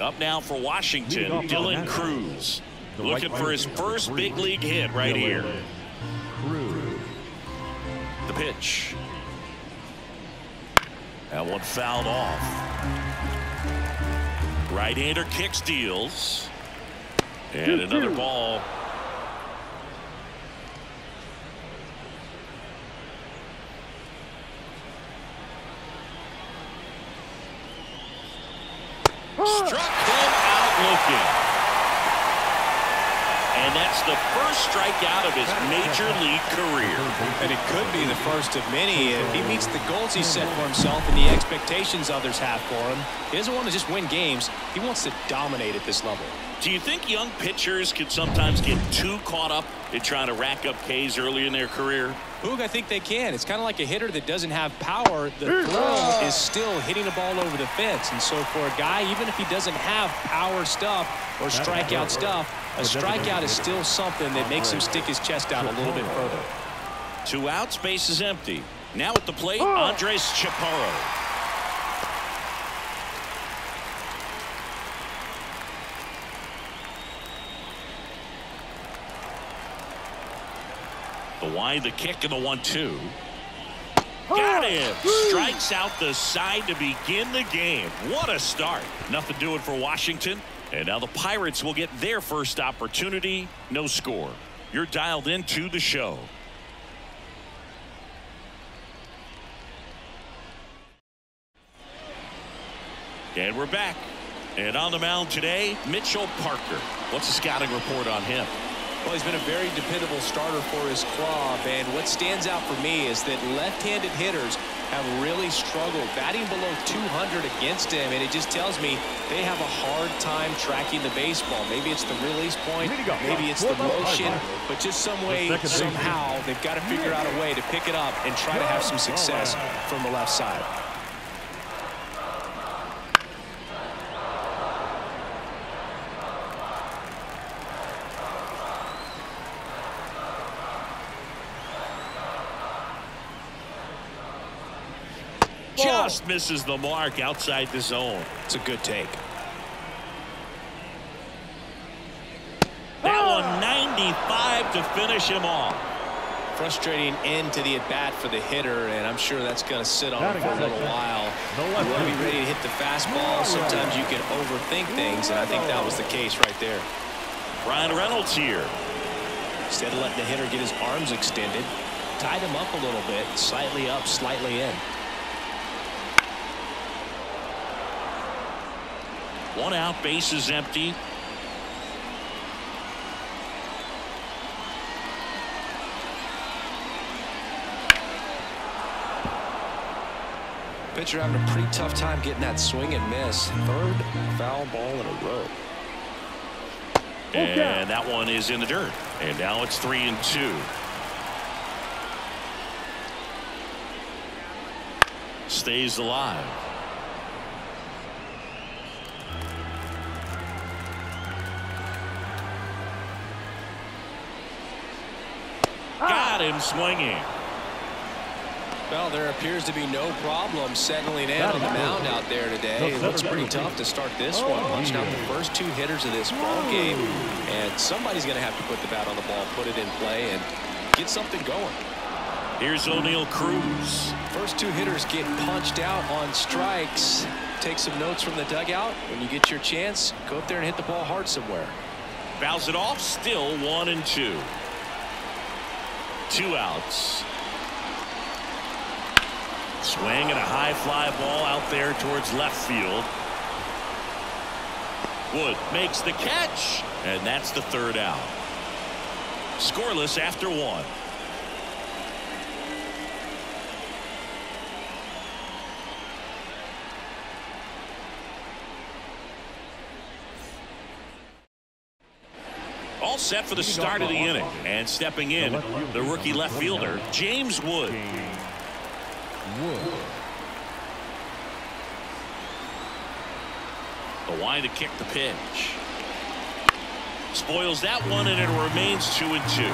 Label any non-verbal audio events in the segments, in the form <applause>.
Up now for Washington, Dylan Crews. Looking for his first big league hit right here. The pitch. That one fouled off. Right-hander kicks, steals. And another ball. Struck him out looking. And that's the first strikeout of his major league career. And it could be the first of many if he meets the goals he set for himself and the expectations others have for him. He doesn't want to just win games. He wants to dominate at this level. Do you think young pitchers can sometimes get too caught up in trying to rack up Ks early in their career? Boog, I think they can. It's kind of like a hitter that doesn't have power. The thrill is still hitting the ball over the fence. And so for a guy, even if he doesn't have power stuff or strikeout stuff, a strikeout is still something that makes him stick his chest out a little bit further. Two outs, base is empty. Now at the plate, Andres Chaparro. The wide, the kick, and the one-two. Got him. Strikes out the side to begin the game. What a start. Nothing doing for Washington. And now the Pirates will get their first opportunity. No score. You're dialed into the show. And we're back. And on the mound today, Mitchell Parker. What's the scouting report on him? Well, he's been a very dependable starter for his club, and what stands out for me is that left-handed hitters have really struggled batting below 200 against him, and it just tells me they have a hard time tracking the baseball. Maybe it's the release point, maybe it's the motion, but just some way, somehow, they've got to figure out a way to pick it up and try to have some success from the left side. Just misses the mark outside the zone. It's a good take. That one 95 to finish him off. Frustrating end to the at-bat for the hitter, and I'm sure that's going to sit on him for a little while. You want to be ready to hit the fastball. Sometimes you can overthink things, and I think that was the case right there. Bryan Reynolds here. Instead of letting the hitter get his arms extended, tied him up a little bit, slightly up, slightly in. One out, base is empty. Pitcher having a pretty tough time getting that swing and miss. Third foul ball in a row. And that one is in the dirt. And now it's three and two. Stays alive. Got him swinging. Well, there appears to be no problem settling in on the mound out there today. It looks pretty tough to start this oh, one. Punched out the first two hitters of this ball game, and somebody's going to have to put the bat on the ball, put it in play, and get something going. Here's Oneil Cruz. First two hitters get punched out on strikes. Take some notes from the dugout. When you get your chance, go up there and hit the ball hard somewhere. Fouls it off. Still one and two. Two outs. Swing and a high fly ball out there towards left field. Wood makes the catch, and that's the third out. Scoreless after one. Set for the start of the inning. And stepping in, the rookie left fielder, James Wood. Wood. The wide to kick the pitch. Spoils that one, and it remains two and two.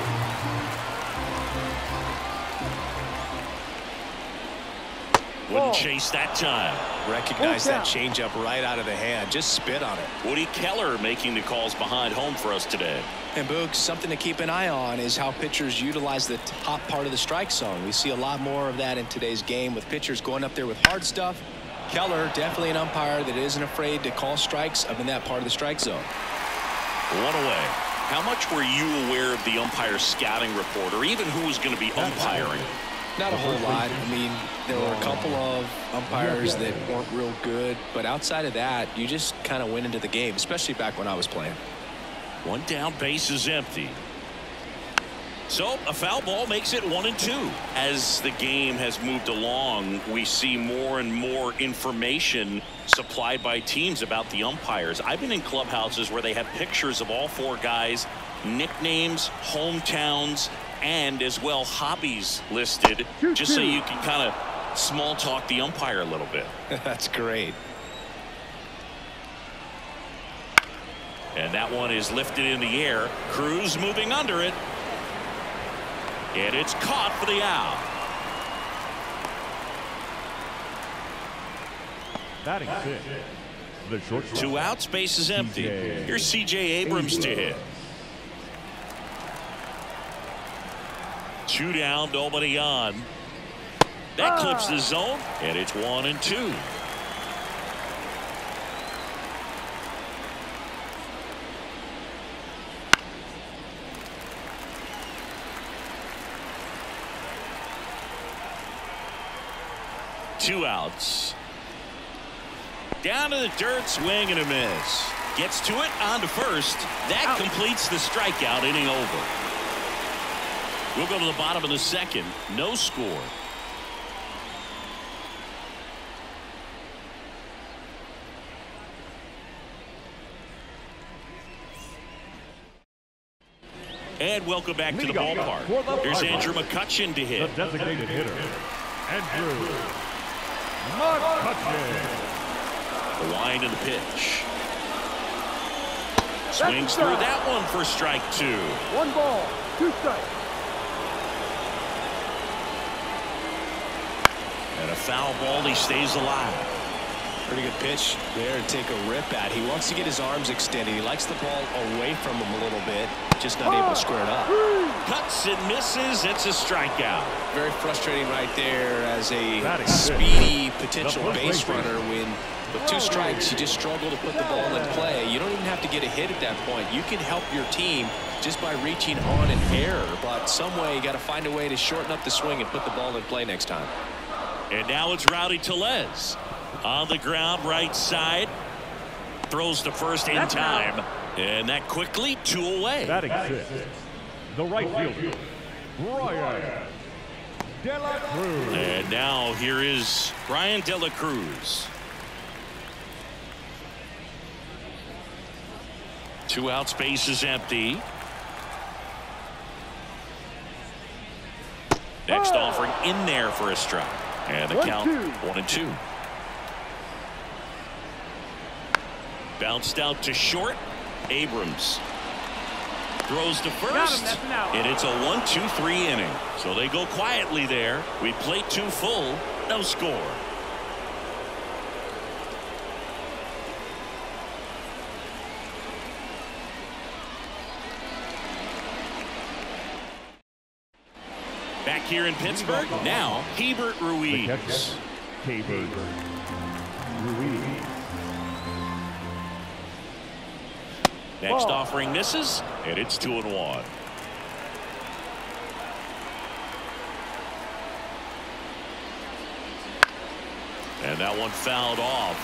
Wouldn't chase that time. Recognize that changeup right out of the hand. Just spit on it. Woody Keller making the calls behind home for us today. And Boog, something to keep an eye on is how pitchers utilize the top part of the strike zone. We see a lot more of that in today's game with pitchers going up there with hard stuff. Keller, definitely an umpire that isn't afraid to call strikes up in that part of the strike zone. One away. How much were you aware of the umpire scouting report or even who was going to be umpiring? Not a whole lot. I mean, there were a couple of umpires that weren't real good, but outside of that, you just kind of went into the game, especially back when I was playing. One down, base is empty. So a foul ball makes it one and two. As the game has moved along, we see more and more information supplied by teams about the umpires. I've been in clubhouses where they have pictures of all four guys, nicknames, hometowns, and as well hobbies listed just so you can kind of small talk the umpire a little bit. <laughs> That's great. And that one is lifted in the air. Cruz moving under it. And it's caught for the out. Batting six. The shortstop. Two outs, base is empty. C.J. Here's C.J. Abrams to hit. Two down, nobody on. That clips the ah. zone, and it's one and two. Two outs. Down to the dirt, swing and a miss. Gets to it, on to first. That completes the strikeout, inning over. We'll go to the bottom of the second. No score. And welcome back to the ballpark. for Here's Andrew McCutchen to The hit. designated hitter. Andrew The line and the pitch. Swings through that one for strike two. One ball, two strikes. And a foul ball, he stays alive. Pretty good pitch there to take a rip at. He wants to get his arms extended. He likes the ball away from him a little bit, just not able to square it up. Cuts and misses. It's a strikeout. Very frustrating right there as a Batting six. speedy potential The base runner when with two strikes you just struggle to put the ball in play. You don't even have to get a hit at that point. You can help your team just by reaching on an error, but some way you got to find a way to shorten up the swing and put the ball in play next time. And now it's Rowdy Tellez. On the ground, right side. Throws to first in time. And that quickly, two away. Batting six. The right fielder. Bryan De La Cruz. And now here is Bryan De La Cruz. Two out, space is empty. Next offering in there for a strike. And the count one and two. Bounced out to short. Abrams throws to first. that's an out. And it's a one, two, three inning. So they go quietly there. We play two full. No score. Back here in Pittsburgh, now Keibert Ruiz. catcher. Next offering misses, and it's two and one. And that one fouled off.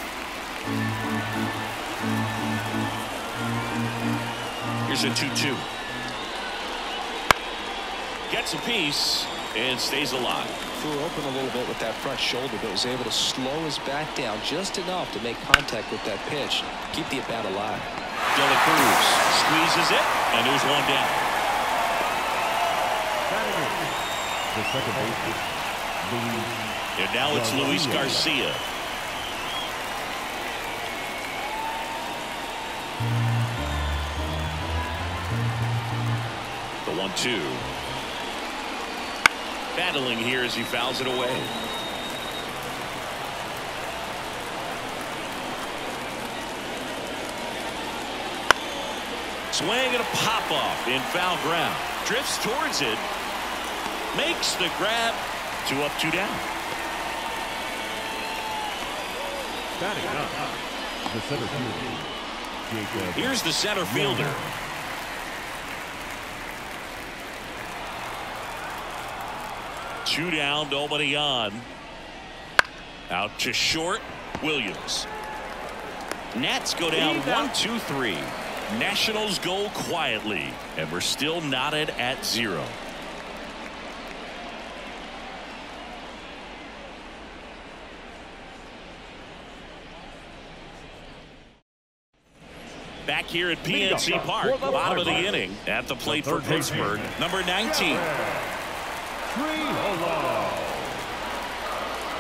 Here's a 2-2. Gets a piece and stays alive. Threw open a little bit with that front shoulder, but was able to slow his back down just enough to make contact with that pitch, keep the at-bat alive. De La Cruz squeezes it, and there's one down. And now it's Luis Garcia. The one-two. Battling here as he fouls it away. Swing and a pop off in foul ground. Drifts towards it. Makes the grab. Two up, two down. Batting up. The center fielder. Jacob. Here's the center fielder. Two down, nobody on. Out to short, Williams. Nats go down one, two, three. Nationals go quietly, and we're still knotted at zero. Back here at PNC Park, bottom of the inning, at the plate for Pittsburgh, number 19.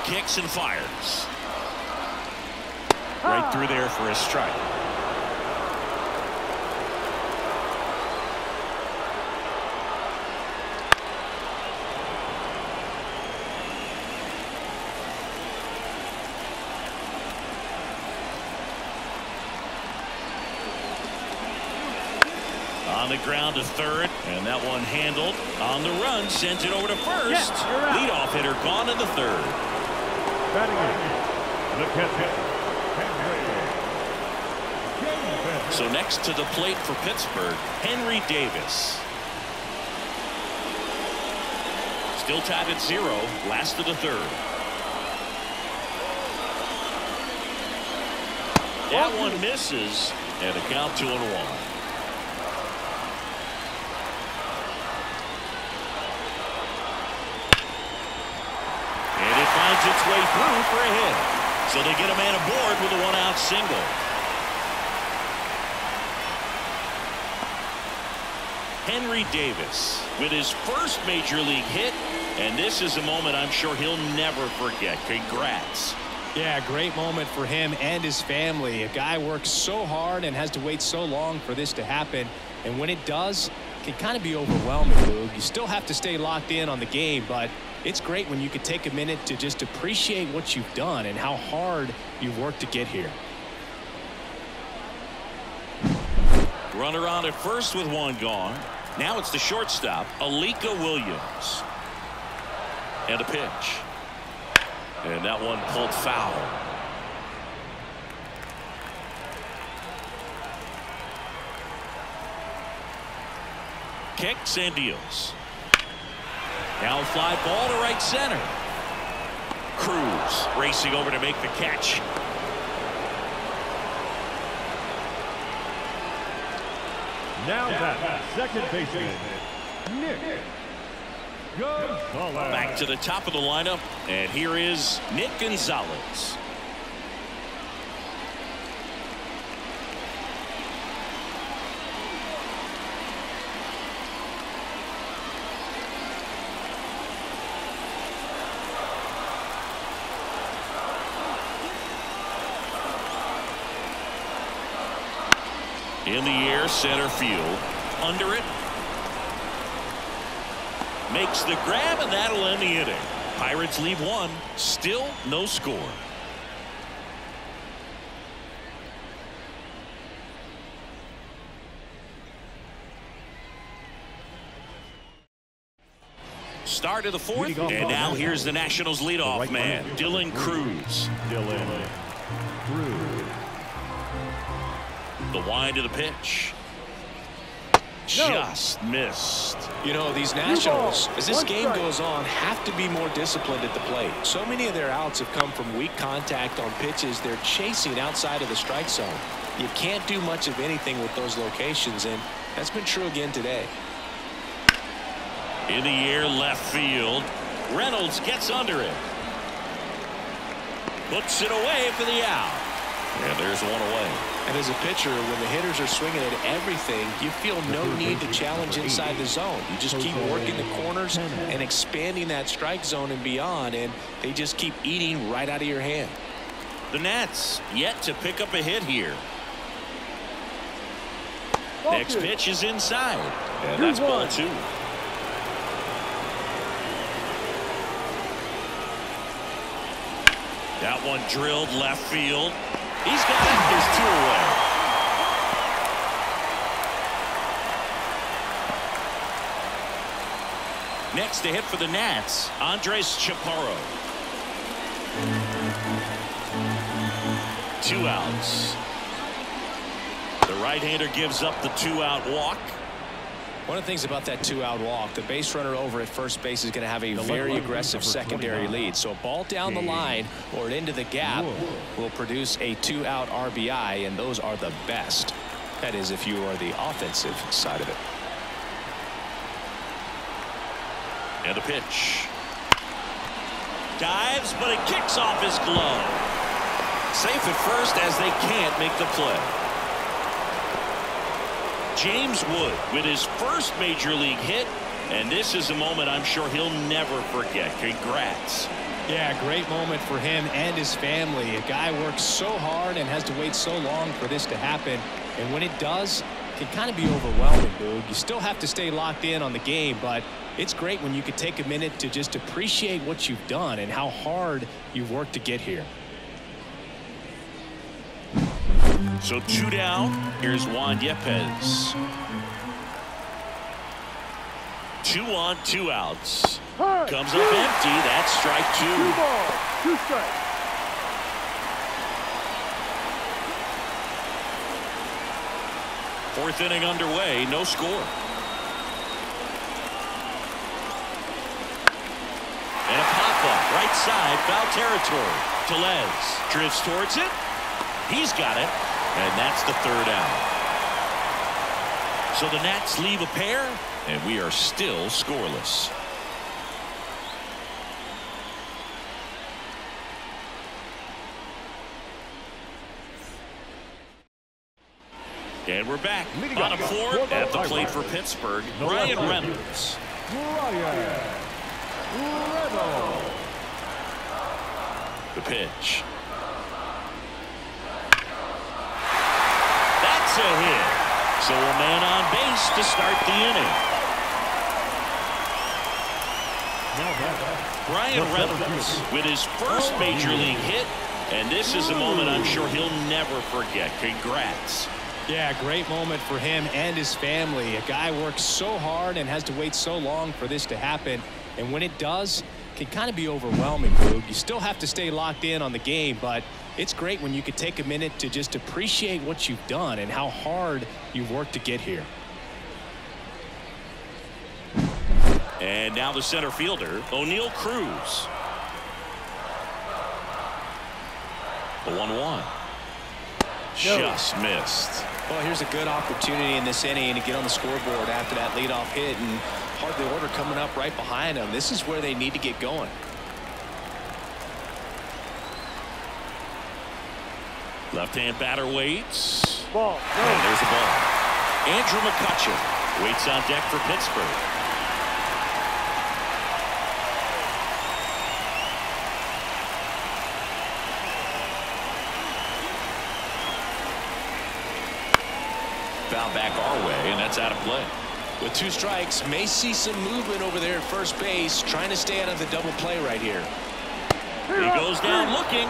Kicks and fires. Right through there for a strike. The ground to third, and that one handled. On the run, sends it over to first. Leadoff hitter gone in the third. Batting in. The. Henry. So next to the plate for Pittsburgh, Henry Davis. Still tied at zero, last of the third. That one misses, and a count two and one. And it finds its way through for a hit. So they get a man aboard with a one-out single. Henry Davis with his first major league hit, and this is a moment I'm sure he'll never forget. Congrats. Yeah, great moment for him and his family. A guy works so hard and has to wait so long for this to happen. And when it does, can kind of be overwhelming, Luke. You still have to stay locked in on the game, but it's great when you can take a minute to just appreciate what you've done and how hard you've worked to get here. Runner on at first with one gone. Now it's the shortstop, Alika Williams. And a pitch. And that one pulled foul. Kicks and deals. Now fly ball to right center. Cruz racing over to make the catch. Now that second baseman, Nick Gonzalez. Back to the top of the lineup, and here is Nick Gonzalez. In the air, center field. Under it. Makes the grab, and that'll end the inning. Pirates leave one. Still no score. Start of the fourth, and now here's the Nationals leadoff man. Dylan Crews. Dylan Crews. The wind of the pitch. Just missed. You know, these Nationals, as this one game strike. goes on, have to be more disciplined at the plate. So many of their outs have come from weak contact on pitches they're chasing outside of the strike zone. You can't do much of anything with those locations, and that's been true again today. In the air, left field. Reynolds gets under it. Puts it away for the out. And there's one away. And as a pitcher, when the hitters are swinging at everything, you feel no need to challenge inside the zone. You just keep working the corners and expanding that strike zone and beyond, and they just keep eating right out of your hand. The Nats yet to pick up a hit here. Next pitch is inside. And that's ball one. two. That one drilled left field. He's got it. He's two away. Next to hit for the Nats, Andres Chaparro. Two outs. The right-hander gives up the two-out walk. One of the things about that two-out walk, the base runner over at first base is going to have a very aggressive secondary lead. So a ball down the line or into the gap will produce a two-out RBI, and those are the best. That is if you are the offensive side of it. And a pitch. Dives, but it kicks off his glove. Safe at first as they can't make the play. James Wood with his first major league hit and this is a moment I'm sure he'll never forget. Congrats. Yeah, great moment for him and his family. A guy works so hard and has to wait so long for this to happen. And when it does, it can kind of be overwhelming, dude. You still have to stay locked in on the game, but it's great when you can take a minute to just appreciate what you've done and how hard you've worked to get here. So two down. Here's Juan Yepez. Two on, two outs. Comes up empty. That's strike two. Two balls, two strikes. Fourth inning underway. No score. And a pop-up. Right side. Foul territory. Tellez drifts towards it. He's got it. And that's the third out. So the Nats leave a pair, and we are still scoreless. And we're back. on Bottom four at the plate for Pittsburgh. Ryan Reynolds. Bryan Reynolds. The pitch. That's a hit. So a man on base to start the inning. Bryan Reynolds with his first oh, major league hit. And this is a moment I'm sure he'll never forget. Congrats. Yeah, great moment for him and his family. A guy works so hard and has to wait so long for this to happen. And when it does, it can kind of be overwhelming, dude. You still have to stay locked in on the game, but it's great when you could take a minute to just appreciate what you've done and how hard you've worked to get here. And now the center fielder, Oneil Cruz. The 1-1. Just missed. Well, here's a good opportunity in this inning to get on the scoreboard after that leadoff hit and hardly order coming up right behind them. This is where they need to get going. Left-hand batter waits. Ball. No. And there's the ball. Andrew McCutchen waits on deck for Pittsburgh. Foul back our way, and that's out of play. With two strikes, may see some movement over there at first base, trying to stay out of the double play right here. He goes down looking.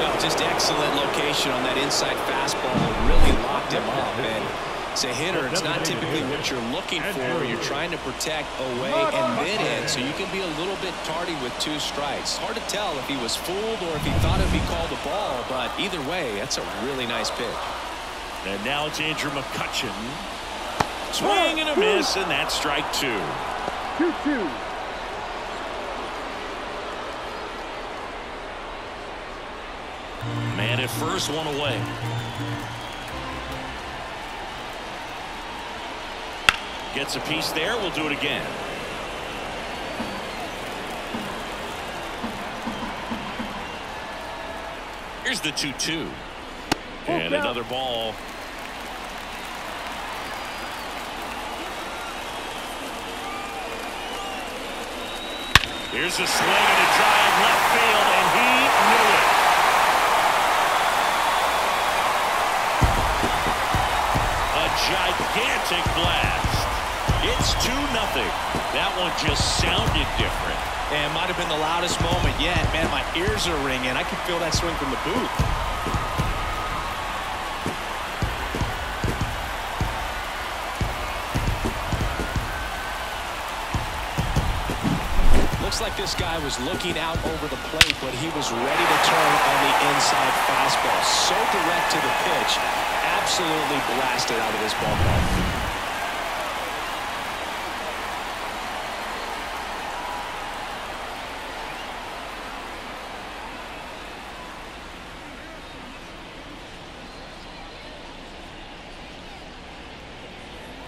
Oh, just excellent location on that inside fastball. Really locked him up. And it's a hitter, it's not typically what you're looking for. You're trying to protect away and then in, so you can be a little bit tardy with two strikes. Hard to tell if he was fooled or if he thought it'd be called a ball, but either way, that's a really nice pitch. And now it's Andrew McCutchen. Swing and a miss, and that's strike two. 2-2. First, one away. Gets a piece there. We'll do it again. Here's the 2-2. And another ball. Here's a swing and a drive left field, and he knew it. Gigantic blast. It's 2 nothing. That one just sounded different. And might have been the loudest moment yet. Man, my ears are ringing. I can feel that swing from the booth. looks like this guy was looking out over the plate, but he was ready to turn on the inside fastball. So direct to the pitch. Absolutely blasted out of this ballpark.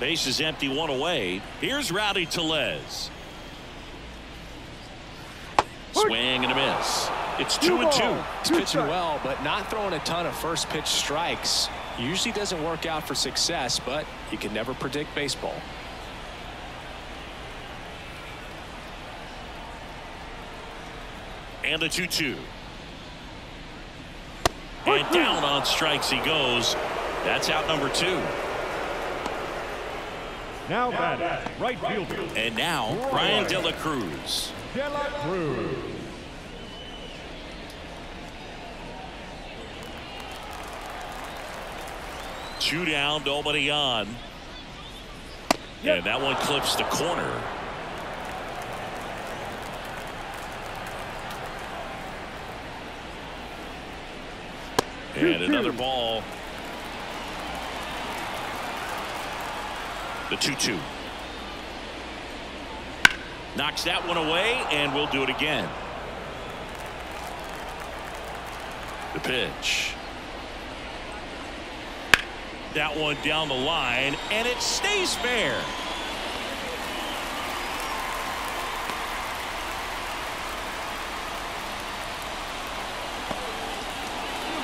Base is empty, one away. Here's Rowdy Tellez. Swing and a miss. It's two and two. He's pitching well, but not throwing a ton of first pitch strikes. Usually doesn't work out for success, but you can never predict baseball. And the 2 2. And down on strikes he goes. That's out number two. Now batting, right fielder. And now, Bryan De La Cruz. De La Cruz. Two down, nobody on. And that one clips the corner. And another ball The 2-2. Knocks that one away, and we'll do it again. The pitch. That one down the line, and it stays fair.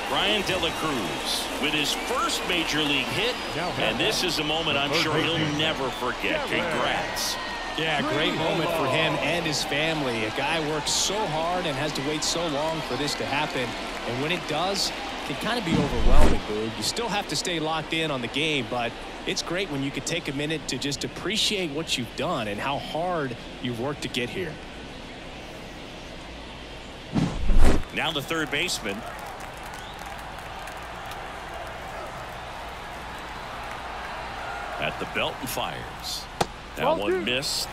Bryan De La Cruz with his first major league hit. And this is a moment I'm sure he'll never forget. Congrats. Yeah, great moment for him and his family. A guy works so hard and has to wait so long for this to happen. And when it does, can kind of be overwhelming, Boog. You still have to stay locked in on the game, but it's great when you can take a minute to just appreciate what you've done and how hard you've worked to get here. Now the third baseman, at the belt and fires. That one missed.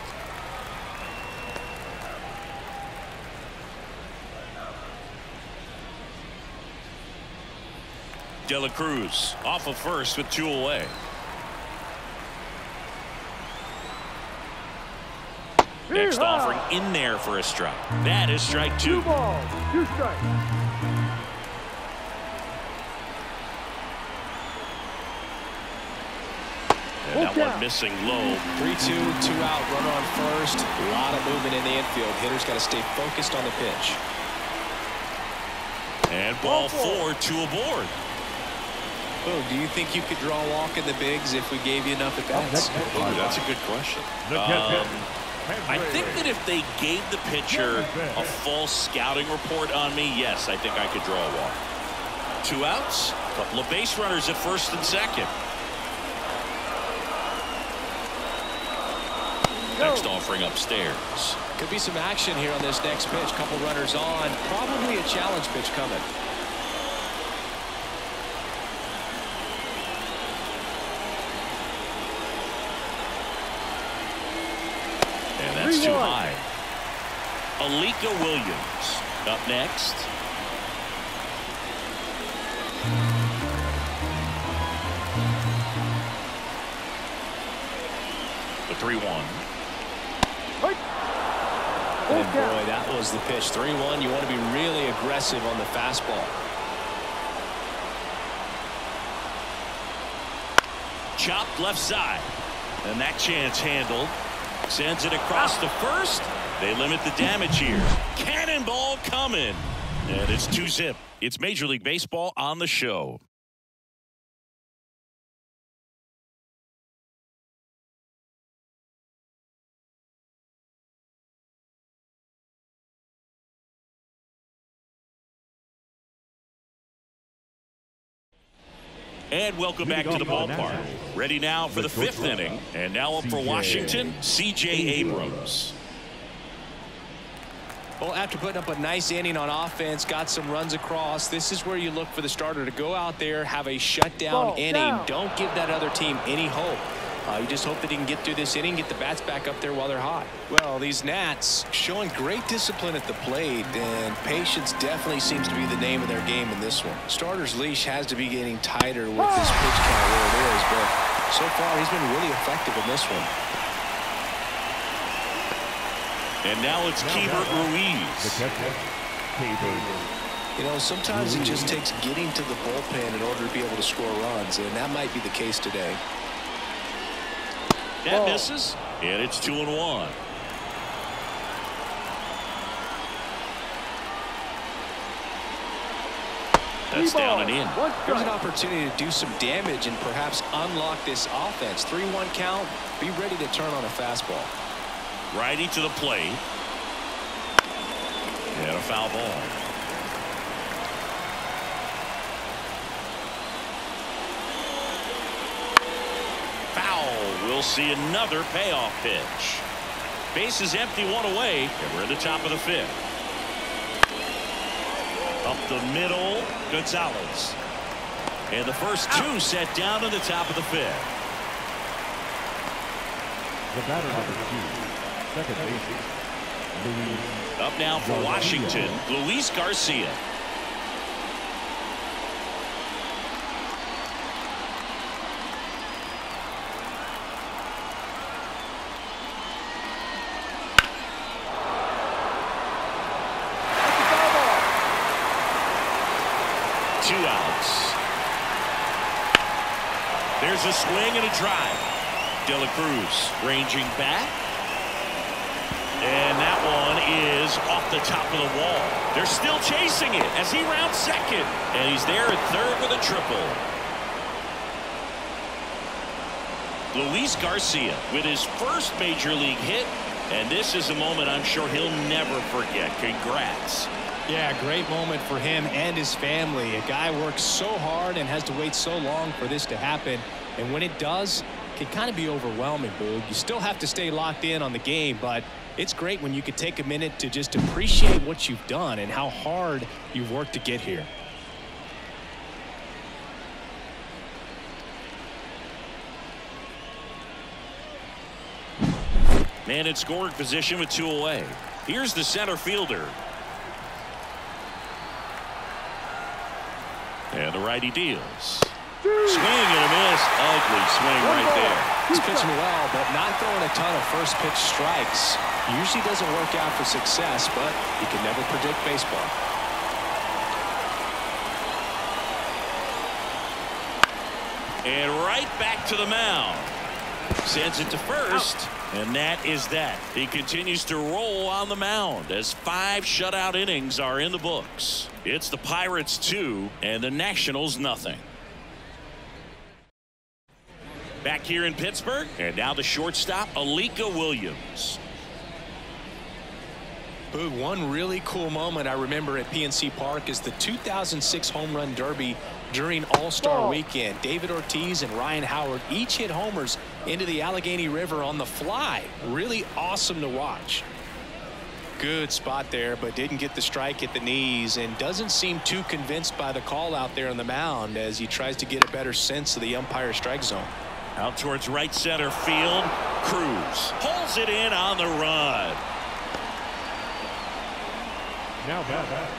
De La Cruz off of first with two away. Next offering in there for a strike. That is strike two. Two balls, two strikes. And that one missing low. 3-2, two out, runner on first. A lot of movement in the infield. Hitters got to stay focused on the pitch. And ball four, two aboard. Oh, do you think you could draw a walk in the bigs if we gave you enough at bats? Oh, that's a good question. Um, I think that if they gave the pitcher a full scouting report on me, yes, I think I could draw a walk. Two outs, a couple of base runners at first and second. Next offering upstairs. Could be some action here on this next pitch. Couple runners on. Probably a challenge pitch coming. And that's too high. Alika Williams up next. The 3-1. And boy, that was the pitch. 3-1. You want to be really aggressive on the fastball. Chopped left side. And that chance handled. Sends it across the first. They limit the damage here. Cannonball coming. And it's two zip. It's Major League Baseball on the show. And welcome back to the ballpark. Ready now for the fifth inning. And now up for Washington, C.J. Abrams. Well, after putting up a nice inning on offense, got some runs across, this is where you look for the starter to go out there, have a shutdown Ball, inning. Down. Don't give that other team any hope. Uh, you just hope that he can get through this inning, get the bats back up there while they're hot. Well, these Nats showing great discipline at the plate, and patience definitely seems to be the name of their game in this one. Starter's leash has to be getting tighter with this pitch count where it is, but so far he's been really effective in this one. And now it's Keibert Ruiz. The catcher, You know, sometimes it just takes getting to the bullpen in order to be able to score runs, and that might be the case today. That misses, and it's two and one. That's down and in. Here's an opportunity to do some damage and perhaps unlock this offense. 3-1 count. Be ready to turn on a fastball. Righty to the plate. And a foul ball. Foul. We'll see another payoff pitch. Base is empty, one away, and we're at the top of the fifth. Up the middle, Gonzalez. And the first two set down to the top of the fifth. The batter number two, second baseman, Luis Up now for Washington, Luis Garcia. Two outs. There's a swing and a drive. De La Cruz ranging back. And that one is off the top of the wall. They're still chasing it as he rounds second. And he's there at third with a triple. Luis Garcia with his first major league hit. And this is a moment I'm sure he'll never forget. Congrats. Yeah, great moment for him and his family. A guy works so hard and has to wait so long for this to happen. And when it does, it can kind of be overwhelming, Boog. You still have to stay locked in on the game, but it's great when you could take a minute to just appreciate what you've done and how hard you've worked to get here. Man in scoring position with two away. Here's the center fielder. The righty deals. Swing and a miss. Ugly swing right there. He's pitching well, but not throwing a ton of first pitch strikes. Usually doesn't work out for success, but you can never predict baseball. And right back to the mound. Sends it to first. And that is that. He continues to roll on the mound as five shutout innings are in the books. It's the Pirates two and the Nationals nothing. Back here in Pittsburgh and now the shortstop Alika Williams. Boog, one really cool moment I remember at PNC Park is the 2006 Home Run Derby during All-Star Ball. Weekend. David Ortiz and Ryan Howard each hit homers into the Allegheny River on the fly. Really awesome to watch. Good spot there, but didn't get the strike at the knees and doesn't seem too convinced by the call out there on the mound as he tries to get a better sense of the umpire strike zone. Out towards right center field. Cruz pulls it in on the run. Now back,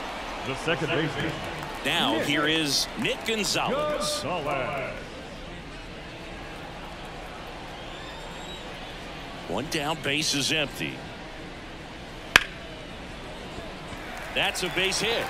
the second baseman, Now here is Nick Gonzalez. Gonzalez. One down, base is empty. That's a base hit.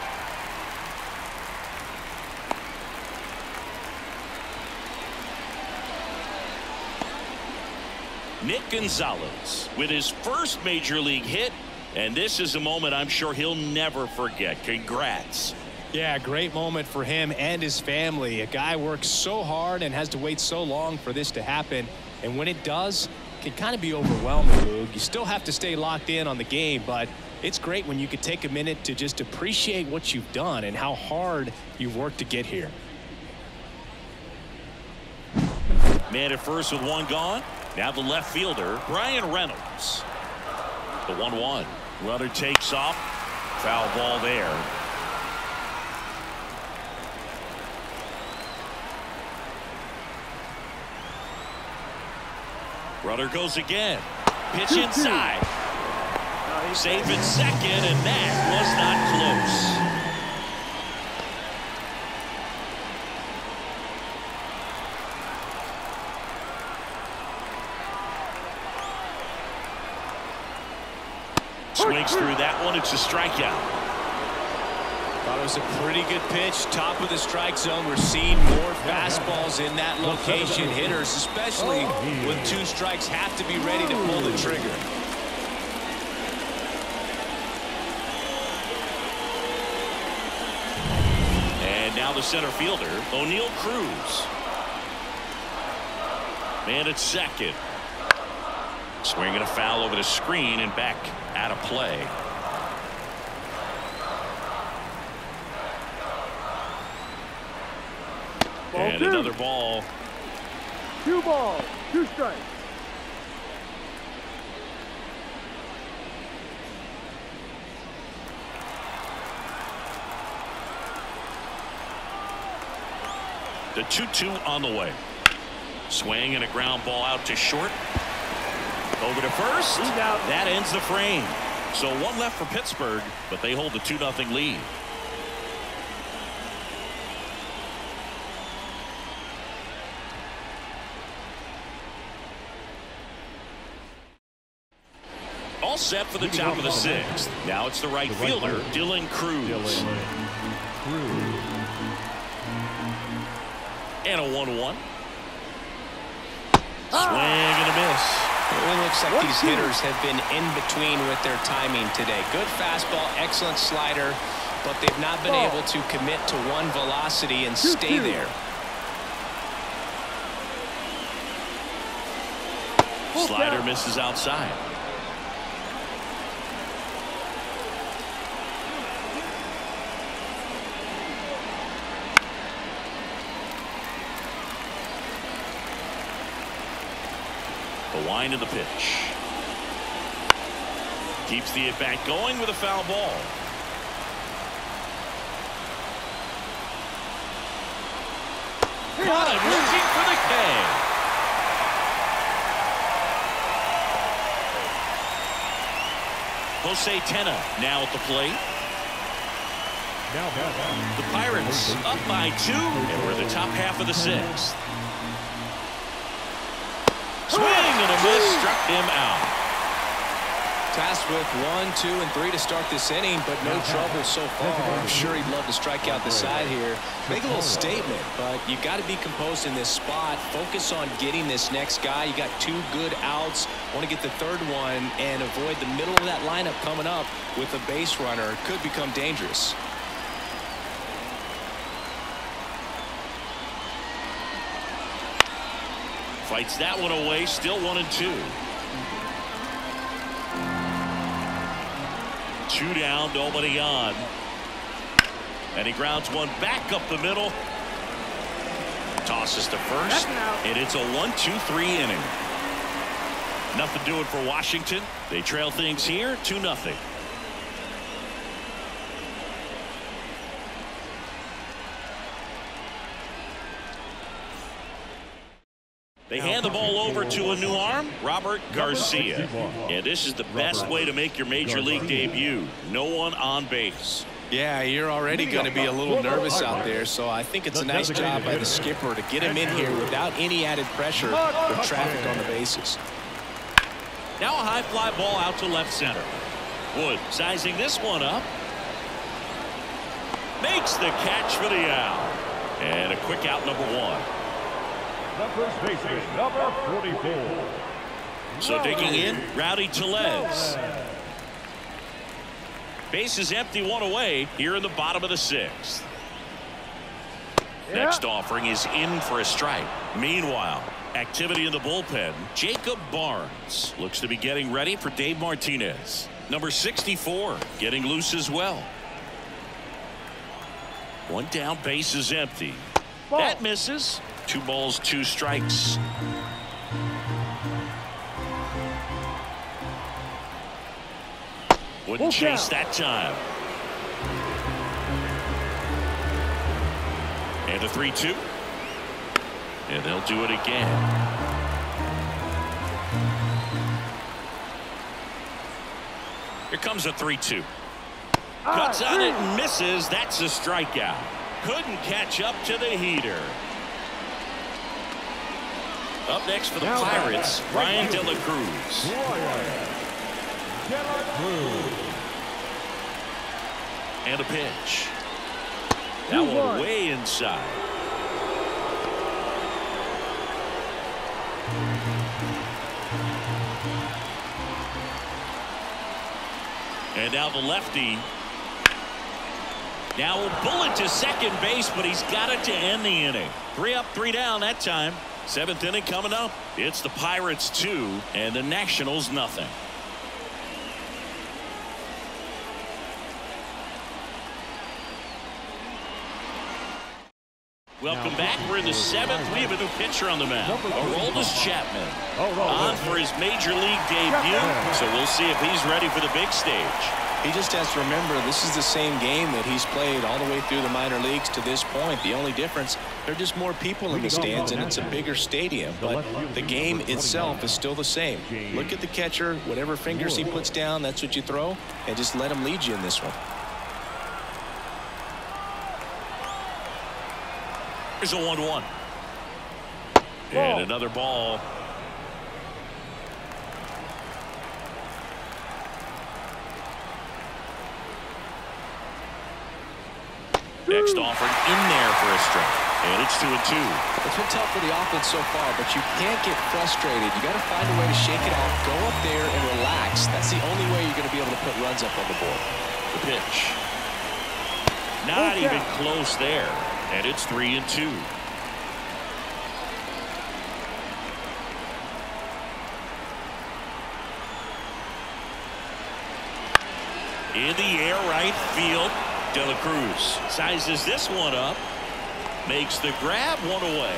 Nick Gonzalez with his first major league hit, and this is a moment I'm sure he'll never forget. Congrats. Yeah, great moment for him and his family. A guy works so hard and has to wait so long for this to happen. And when it does, can kind of be overwhelming, Boog. You still have to stay locked in on the game, but it's great when you could take a minute to just appreciate what you've done and how hard you've worked to get here. Man at first with one gone. Now the left fielder, Bryan Reynolds. The 1 1. Runner takes off. Foul ball there. Runner goes again. Pitch inside. Safe at second, and that was not close. Swings through that one. It's a strikeout. Thought it was a pretty good pitch. Top of the strike zone. We're seeing more fastballs in that location. Hitters, especially with two strikes, have to be ready to pull the trigger. And now the center fielder, Oneil Cruz. Man at second. Swinging a foul over the screen and back out of play. And two. another ball. Two balls, two strikes. The 2-2 on the way. Swing and a ground ball out to short. Over to first. That ends the frame. So one left for Pittsburgh, but they hold the 2-0 lead. All set for the top of the sixth. Now it's the right fielder, Dylan Crews. And a 1-1. Swing and a miss. It looks like these hitters have been in between with their timing today. Good fastball, excellent slider, but they've not been able to commit to one velocity and stay there. Slider misses outside. Wind of the pitch. Keeps the at bat going with a foul ball. Caught him looking for the K. Jose Tena now at the plate. The Pirates up by two, and we're in the top half of the sixth. Swing and a miss struck him out. Tasked with one, two, and three to start this inning, but no trouble so far. I'm sure he'd love to strike out the side here. Make a little statement, but you've got to be composed in this spot. Focus on getting this next guy. You got two good outs. Want to get the third one and avoid the middle of that lineup coming up with a base runner. Could become dangerous. Fights that one away, still one and two. Two down, nobody on. And he grounds one back up the middle. Tosses to first. That's an out. And it's a one, two, three inning. Nothing doing for Washington. They trail things here, 2 nothing. They hand the ball over to a new arm, Robert Garcia. And this is the best way to make your major league debut. No one on base. Yeah, you're already going to be a little nervous out there, so I think it's a nice job by the skipper to get him in here without any added pressure with traffic on the bases. Now a high fly ball out to left center. Wood sizing this one up. Makes the catch for the out. And a quick out number one. The first baseman, number 44. So digging in, Rowdy Tellez. Base is empty, one away here in the bottom of the sixth. Next offering is in for a strike. Meanwhile, activity in the bullpen. Jacob Barnes looks to be getting ready for Dave Martinez. Number 64 getting loose as well. One down, base is empty. Ball. That misses. Two balls, two strikes. Wouldn't chase that time. And a 3-2. And they'll do it again. Here comes a 3-2. Cuts on it and misses. That's a strikeout. Couldn't catch up to the heater. Up next for the Pirates, back, Ryan right De. La Cruz. Bryan De La Cruz. And a pitch. That one. way inside. And now the lefty. Now a bullet to second base, but he's got it to end the inning. Three up, three down that time. Seventh inning coming up. It's the Pirates two and the Nationals nothing. Welcome back. We're in the seventh. We have a new pitcher on the mound. Aroldis Chapman. On for his major league debut. So we'll see if he's ready for the big stage. He just has to remember this is the same game that he's played all the way through the minor leagues to this point. The only difference, there are just more people in the stands and it's a bigger stadium. But the game itself is still the same. Look at the catcher, whatever fingers he puts down, that's what you throw, and just let him lead you in this one. Here's a 1-1. And another ball. Next offered in there for a strike. And it's two and two. It's been tough for the offense so far, but you can't get frustrated. You got to find a way to shake it off, go up there and relax. That's the only way you're going to be able to put runs up on the board. The pitch. Not Full even close there. And it's three and two. In the air right field. De La Cruz sizes this one up. Makes the grab one away.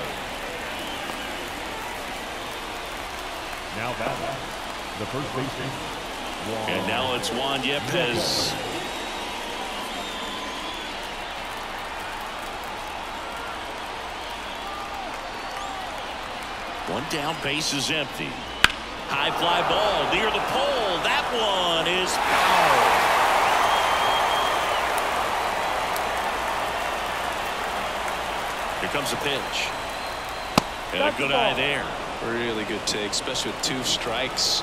Now batting. The first baseman. And now it's Juan Yepez. One down, base is empty. High fly ball near the pole. That one is foul. Here comes a pitch. And a That's the good eye there. Really good take, especially with two strikes.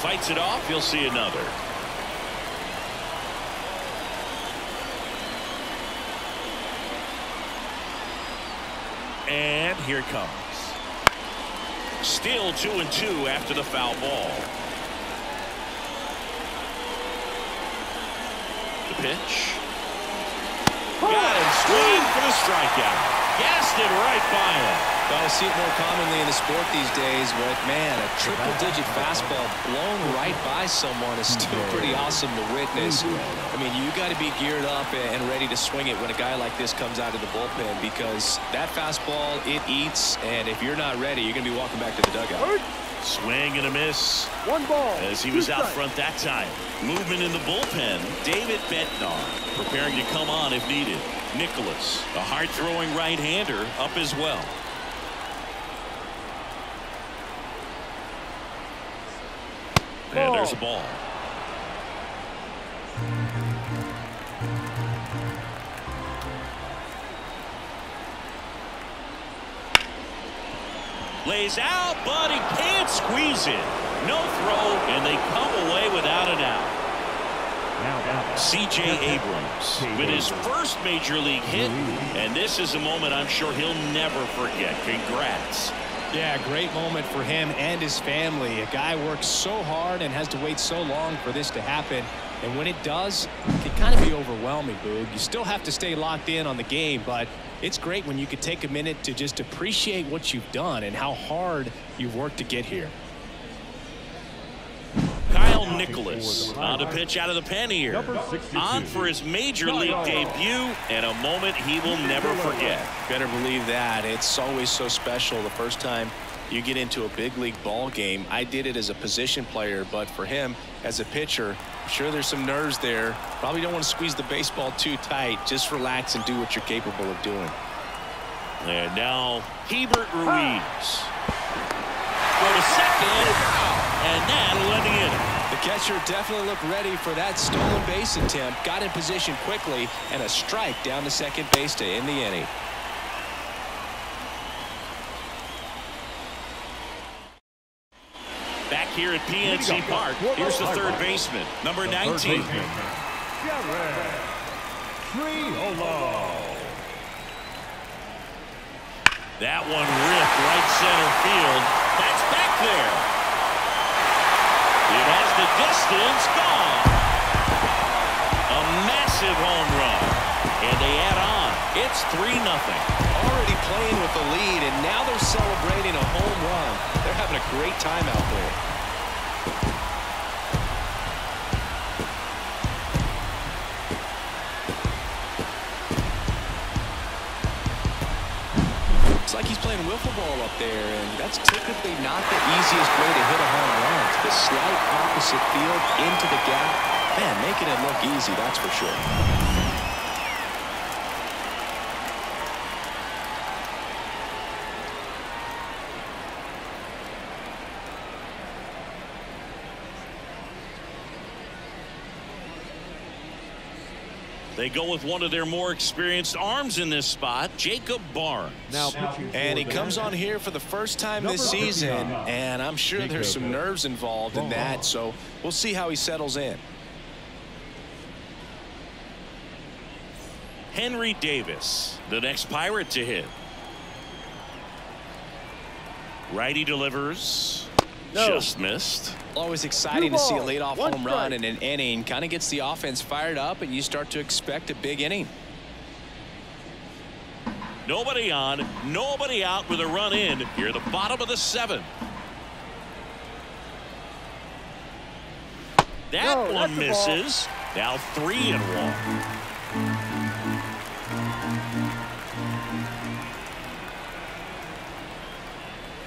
Fights it off. You'll see another. And here it comes. Still two and two after the foul ball. Pitch. Got him swing for the strikeout. Gassed it right by him. Well, I see it more commonly in the sport these days, but man, a triple-digit fastball blown right by someone is still pretty awesome to witness. I mean, you got to be geared up and ready to swing it when a guy like this comes out of the bullpen because that fastball, it eats, and if you're not ready, you're going to be walking back to the dugout. Swing and a miss. One ball. As he was out front that time. Movement in the bullpen. David Bednar preparing to come on if needed. Nicholas, a hard-throwing right-hander, up as well. And there's a ball. Lays out, but he can't squeeze it. No throw, and they come away without an out. Now. C.J. Abrams with his first major league hit, and this is a moment I'm sure he'll never forget. Congrats. Yeah, great moment for him and his family. A guy works so hard and has to wait so long for this to happen. And when it does, it can kind of be overwhelming, Boog. You still have to stay locked in on the game, but it's great when you can take a minute to just appreciate what you've done and how hard you've worked to get here. Kyle Nicholas on to pitch out of the pen here. On for his major league debut and a moment he will never forget. Better believe that. It's always so special the first time you get into a big league ball game. I did it as a position player, but for him as a pitcher, I'm sure there's some nerves there. Probably don't want to squeeze the baseball too tight. Just relax and do what you're capable of doing. And now Keibert Ruiz. Go to second, and that'll end the inning. The catcher definitely looked ready for that stolen base attempt. Got in position quickly, and a strike down to second base to end the inning. Here at PNC Park, here's the third baseman, number 19. That one ripped right center field. That's back there. It has the distance gone. A massive home run. And they add on. It's 3 nothing. Already playing with the lead, and now they're celebrating a home run. They're having a great time out there. Looks like he's playing wiffle ball up there, and that's typically not the easiest way to hit a home run. The slight opposite field into the gap. Man, making it look easy, that's for sure. They go with one of their more experienced arms in this spot, Jacob Barnes. Now And he comes on here for the first time this season, and I'm sure there's some nerves involved in that, so we'll see how he settles in. Henry Davis, the next Pirate to hit. Righty delivers. No. Just missed. Always exciting to see a balls, leadoff one home run strike. in an inning. Kind of gets the offense fired up, and you start to expect a big inning. Nobody on, nobody out with a run in. Here, the bottom of the seventh. That No, one that's a ball. misses. Now three and one.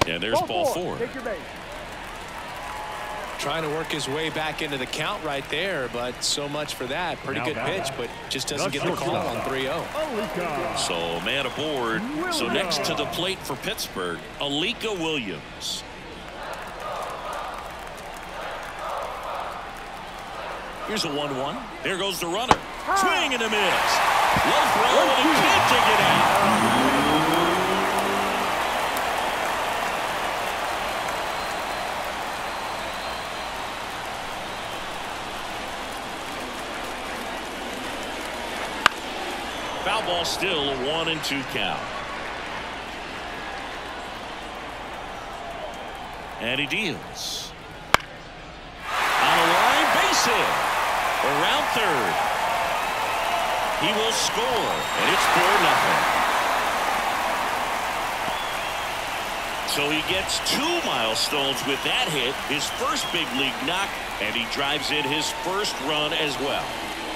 And there's ball four. Take your base. Trying to work his way back into the count right there, but so much for that. Pretty Now good batting. pitch, but just doesn't The get the call on 3-0. So man aboard. So next to the plate for Pittsburgh, Alika Williams. Here's a 1-1. There goes the runner. Swing and a miss. Low throw and he can't take it out. Ball still a one and two count. And he deals. On a line base hit. Around third. He will score. And it's 4 nothing. So he gets two milestones with that hit. His first big league knock. And he drives in his first run as well.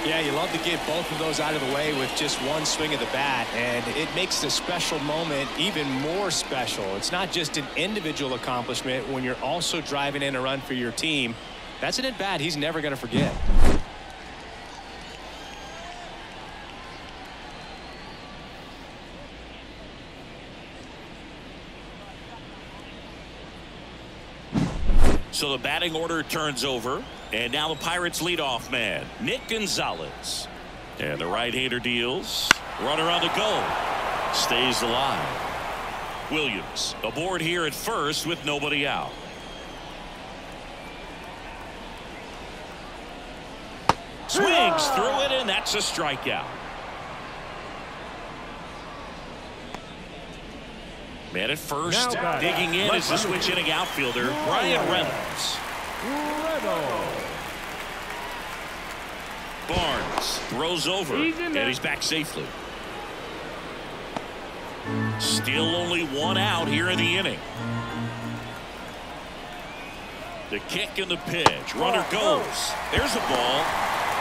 Yeah, you love to get both of those out of the way with just one swing of the bat, and it makes the special moment even more special. It's not just an individual accomplishment when you're also driving in a run for your team. That's an at bat he's never going to forget. So the batting order turns over. And now the Pirates leadoff man, Nick Gonzalez. And the right-hander deals. Runner on the go. Stays alive. Williams aboard here at first with nobody out. Swings through it, and that's a strikeout. Man at first, digging in is the switch hitting outfielder, Bryan Reynolds. Reynolds. Barnes throws over, He's and he's back safely. Still only one out here in the inning. The kick and the pitch. Runner goes. There's a ball.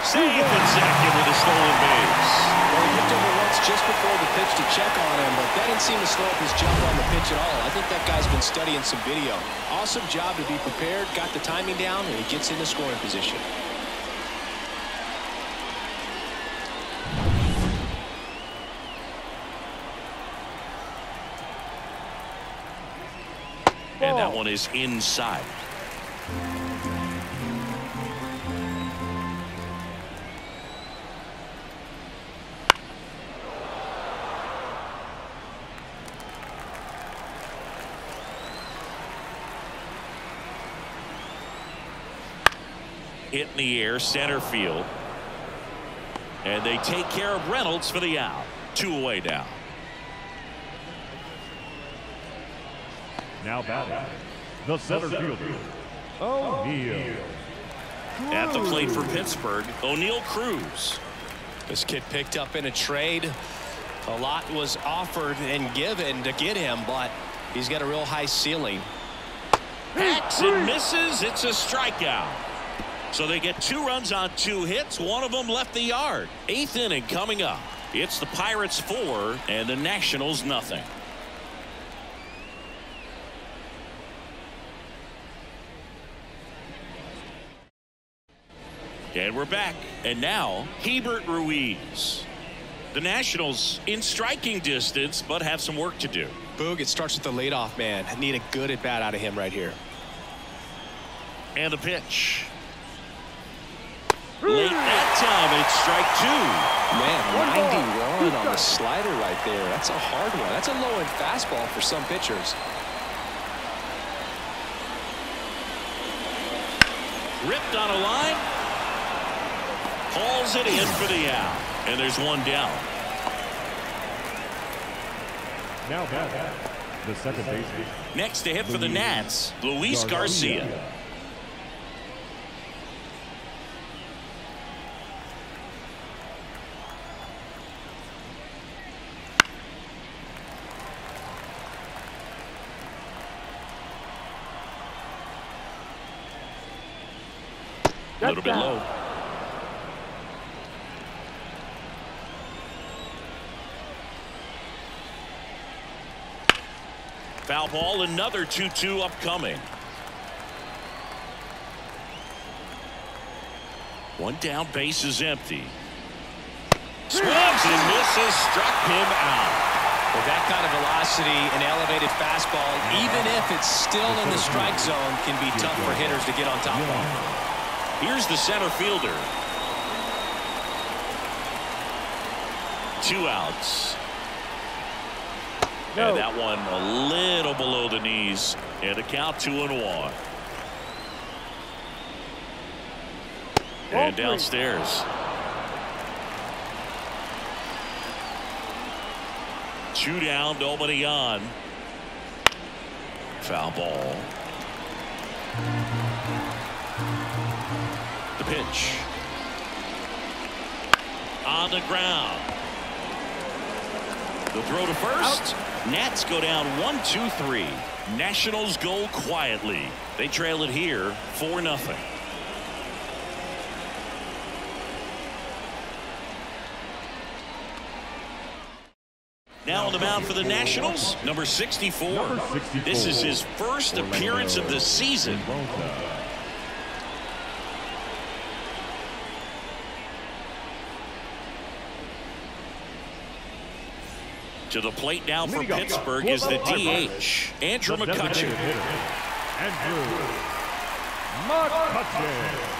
Save and second with a stolen base. Once just before the pitch to check on him, but that didn't seem to slow up his jump on the pitch at all. I think that guy's been studying some video. Awesome job to be prepared, got the timing down, and he gets into scoring position. And that one is inside. Hit in the air center field. And they take care of Reynolds for the out. Two away now. Now batting, the center fielder, Oneil. At the plate for Pittsburgh, Oneil Cruz. This kid picked up in a trade. A lot was offered and given to get him, but he's got a real high ceiling. Hacks and misses. It's a strikeout. So they get two runs on two hits. One of them left the yard. Eighth inning coming up. It's the Pirates four and the Nationals nothing. And we're back. And now, Keibert Ruiz. The Nationals in striking distance, but have some work to do. Boog, it starts with the leadoff man. Need a good at bat out of him right here. And a pitch. Late that time, it's strike two. Man, 91 on the slider right there. That's a hard one. That's a low end fastball for some pitchers. Ripped on a line. Hauls it in for the out. And there's one down. Now batting, the second baseman, Next to hit for the Nats, Luis Garcia. A little bit low. Foul ball, another 2-2 upcoming. One down, base is empty. Swings and misses, struck him out. With that kind of velocity and elevated fastball, even if it's still in the strike zone, can be tough for hitters to get on top of. Here's the center fielder. Two outs. No. And that one a little below the knees. And a count two and one. And three. downstairs. Two down, nobody on. Foul ball. The pitch. On the ground. The throw to first. Nats go down one, two, three. Nationals go quietly. They trail it here four nothing. Now on the mound for the Nationals, number 64. Number 64. This is his first appearance of the season. To the plate now for Pittsburgh is the the DH, Andrew The McCutchen. Andrew McCutchen.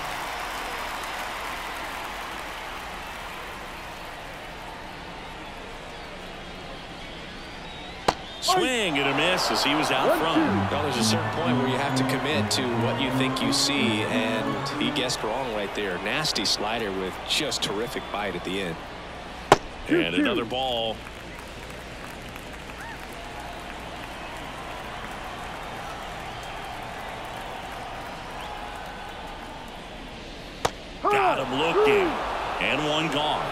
Swing and a miss as he was out One, front. Well, there's a certain point where you have to commit to what you think you see, and he guessed wrong right there. Nasty slider with just terrific bite at the end. And another ball. Him looking. And one gone.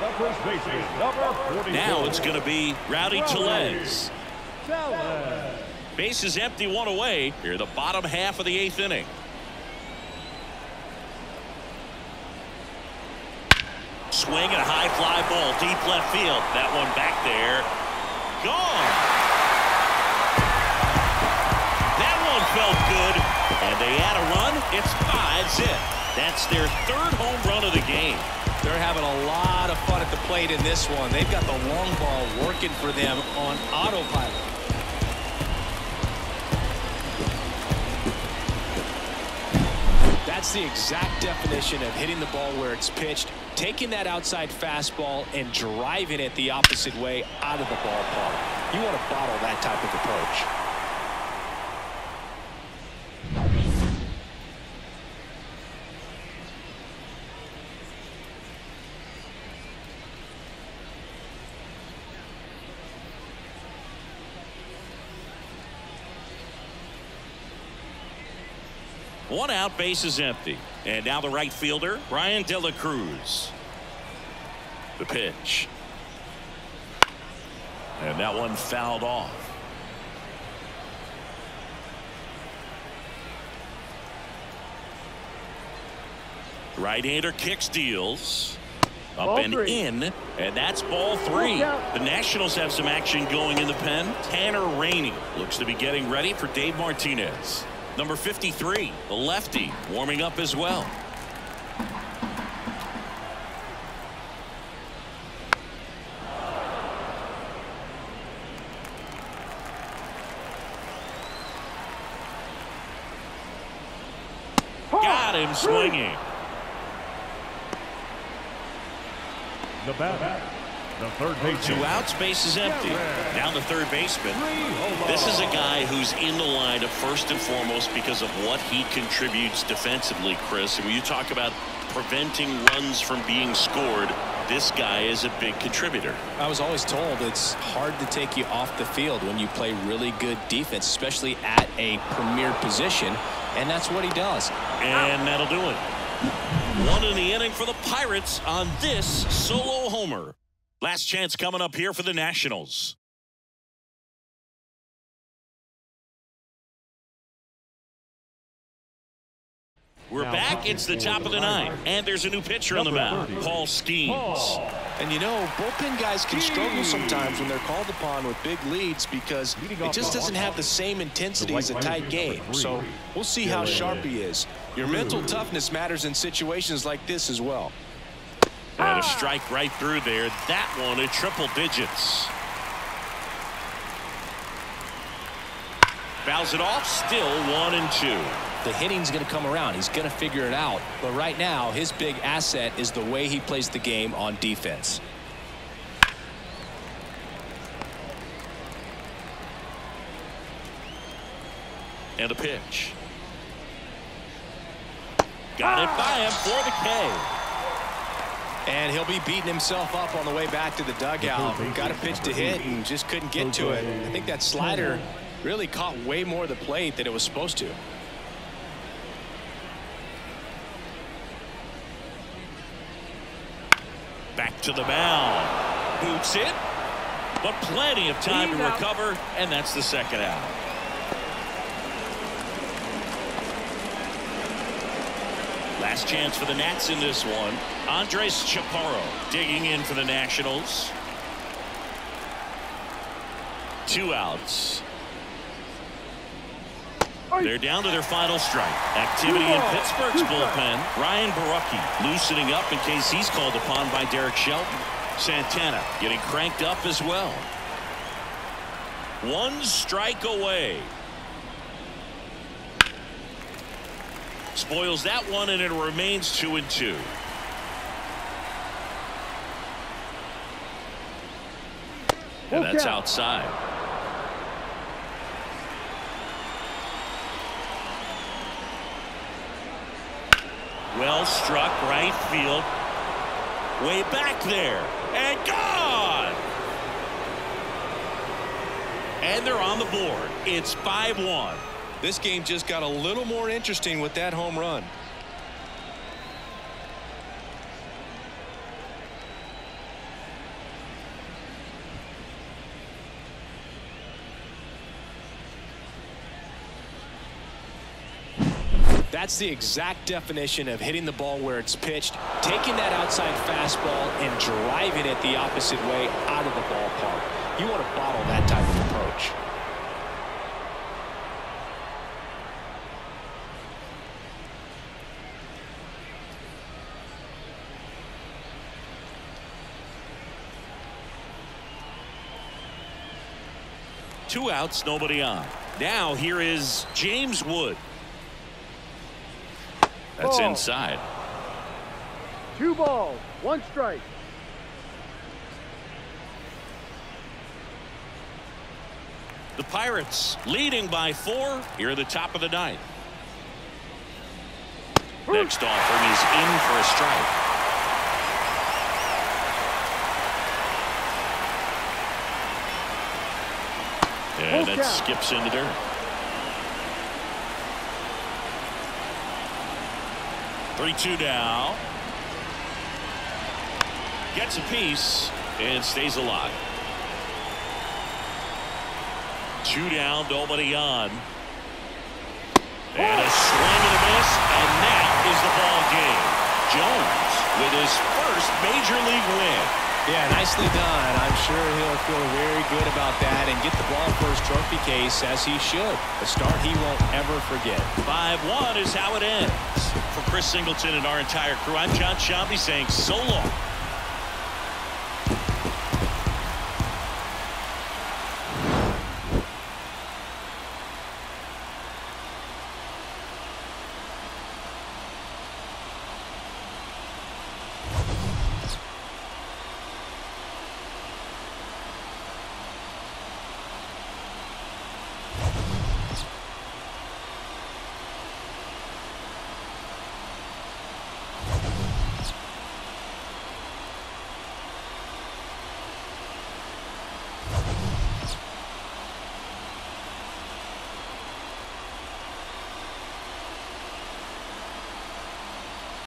The first baseman, number 44. Now it's going to be Rowdy. Tellez. Base is empty, one away. Here, the bottom half of the eighth inning. Swing and a high fly ball, deep left field. That one back there. It's five zip. That's their third home run of the game. They're having a lot of fun at the plate in this one. They've got the long ball working for them on autopilot. That's the exact definition of hitting the ball where it's pitched, taking that outside fastball and driving it the opposite way out of the ballpark. You want to bottle that type of approach. One out, base is empty. And now the right fielder, Bryan De La Cruz. The pitch. And that one fouled off. Right-hander kicks deals. Up Ball and three. in, and that's ball three. The Nationals have some action going in the pen. Tanner Rainey looks to be getting ready for Dave Martinez. Number 53, the lefty, warming up as well. Got him swinging. The bat. The third baseman. Two outs, base is empty. Now the third baseman. This is a guy who's in the line of first and foremost because of what he contributes defensively, Chris. And when you talk about preventing runs from being scored, this guy is a big contributor. I was always told it's hard to take you off the field when you play really good defense, especially at a premier position, and that's what he does. And that'll do it. One in the inning for the Pirates on this solo homer. Last chance coming up here for the Nationals. We're back. It's the top of the ninth. And there's a new pitcher on the mound, Paul Skenes. And you know, bullpen guys can struggle sometimes when they're called upon with big leads because it just doesn't have the same intensity as a tight game. So we'll see how sharp he is. Your mental toughness matters in situations like this as well. And a ah. strike right through there. That one at triple digits. Fouls it off. Still one and two. The hitting's going to come around. He's going to figure it out. But right now, his big asset is the way he plays the game on defense. And a pitch. Got it by him for the K. And he'll be beating himself up on the way back to the dugout. Got a pitch to hit and just couldn't get to it. I think that slider really caught way more of the plate than it was supposed to. Back to the mound. Boots it. But plenty of time to recover. And that's the second out. Last chance for the Nats in this one. Andres Chaparro digging in for the Nationals. Two outs. They're down to their final strike. Activity in Pittsburgh's bullpen. Ryan Borucki loosening up in case he's called upon by Derek Shelton. Santana getting cranked up as well. One strike away. Spoils that one and it remains two and two. And that's outside. Well struck right field. Way back there. And gone. And they're on the board. It's 5-1. This game just got a little more interesting with that home run. That's the exact definition of hitting the ball where it's pitched, taking that outside fastball and driving it the opposite way out of the ballpark. You want to bottle that type of approach. Two outs, nobody on. Now here is James Wood. That's Ball. inside. Two balls, one strike. The Pirates leading by four here at the top of the ninth. Next offering is in for a strike. And that skips into dirt. 3-2 now. Gets a piece and stays alive. Two down, nobody on. And a swing and a miss, and that is the ball game. Jones with his first major league win. Yeah, nicely done. I'm sure he'll feel very good about that and get the ball for his trophy case as he should. A start he won't ever forget. 5-1 is how it ends. For Chris Singleton and our entire crew, I'm John Sciambi saying so long.